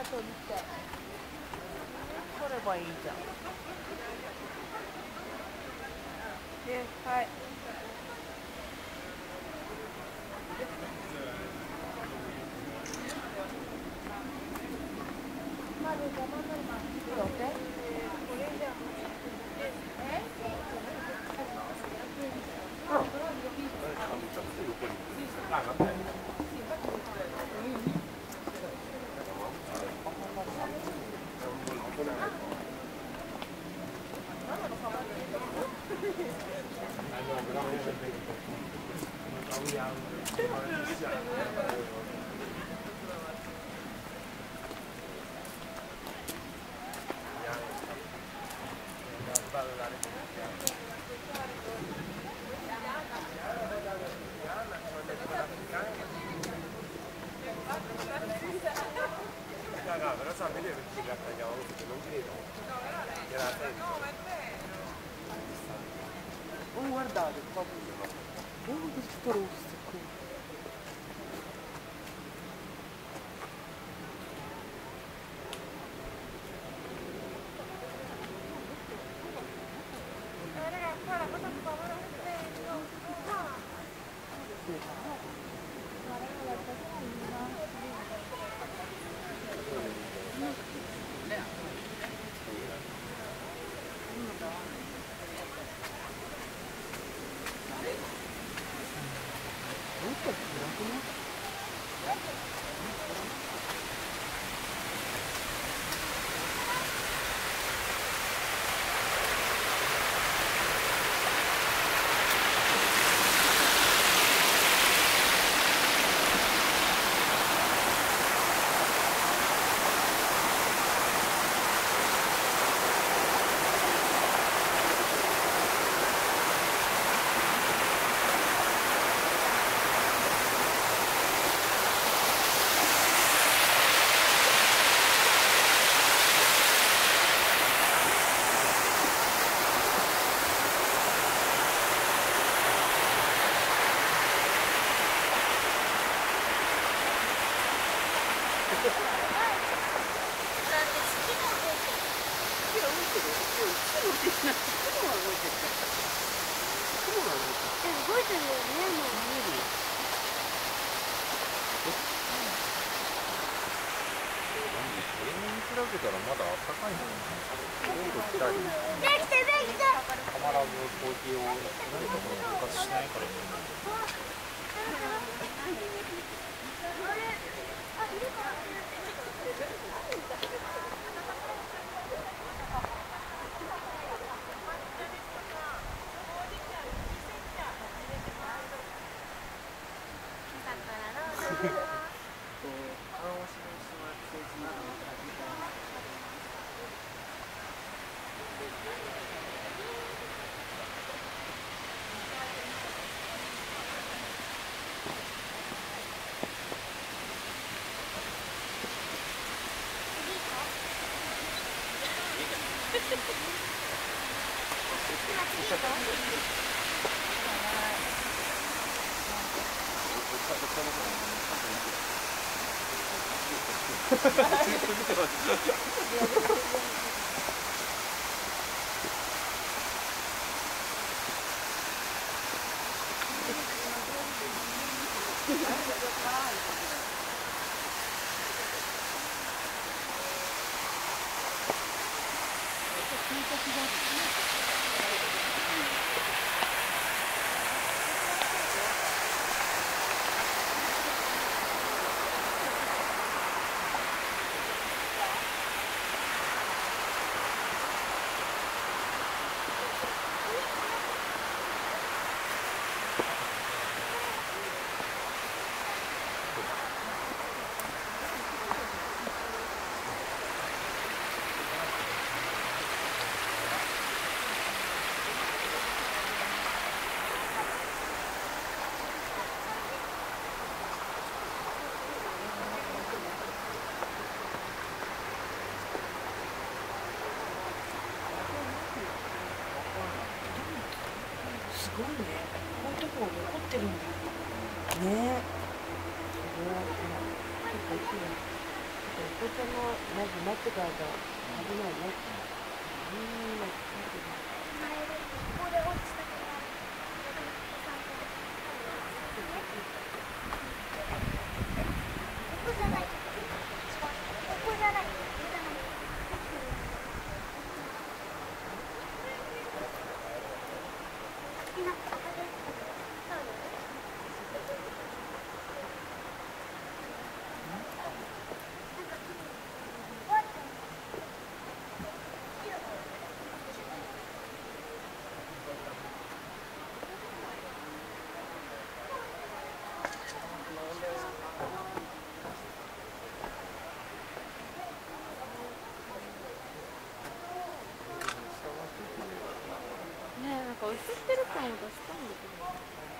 から撮りたい撮ればいいじゃんではいまだ邪魔になります No, no, però sa, vedete perché la tagliamo così, non vedo. Era la せこれじゃえもっと暗くなっ調べたらまだあったかいのに温度来たりできたできたたまらずコーヒーを何とか復活しないからやる気がする。すごいね。本当構残ってるんだ。ね。えすごい。結構大きいな。お子ちゃんのまず待ってからじゃ危ないね。うん待ってるここで落ちたからここじゃないここじゃないみんなここでねえなんか映ってる感を出したいんだけど。